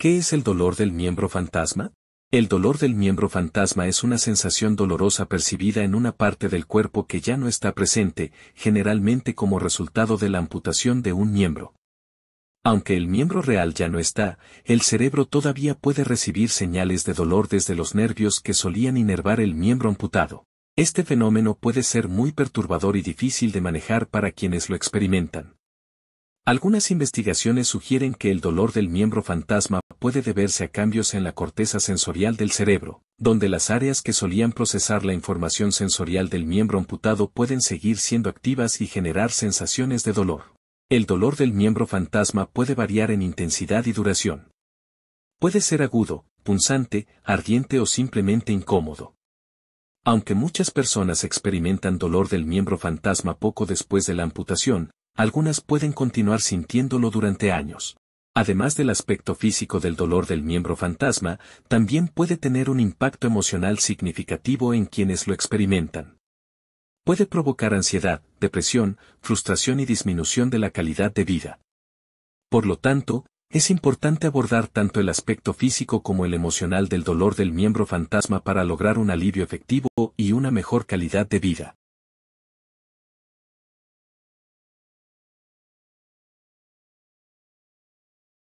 ¿Qué es el dolor del miembro fantasma? El dolor del miembro fantasma es una sensación dolorosa percibida en una parte del cuerpo que ya no está presente, generalmente como resultado de la amputación de un miembro. Aunque el miembro real ya no está, el cerebro todavía puede recibir señales de dolor desde los nervios que solían inervar el miembro amputado. Este fenómeno puede ser muy perturbador y difícil de manejar para quienes lo experimentan. Algunas investigaciones sugieren que el dolor del miembro fantasma puede deberse a cambios en la corteza sensorial del cerebro, donde las áreas que solían procesar la información sensorial del miembro amputado pueden seguir siendo activas y generar sensaciones de dolor. El dolor del miembro fantasma puede variar en intensidad y duración. Puede ser agudo, punzante, ardiente o simplemente incómodo. Aunque muchas personas experimentan dolor del miembro fantasma poco después de la amputación, algunas pueden continuar sintiéndolo durante años. Además del aspecto físico del dolor del miembro fantasma, también puede tener un impacto emocional significativo en quienes lo experimentan. Puede provocar ansiedad, depresión, frustración y disminución de la calidad de vida. Por lo tanto, es importante abordar tanto el aspecto físico como el emocional del dolor del miembro fantasma para lograr un alivio efectivo y una mejor calidad de vida.